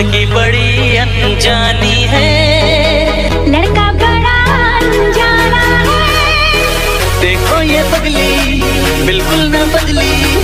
लड़की बड़ी अनजानी है। लड़का बड़ा अनजाना है। देखो ये पगली बिल्कुल ना बदली।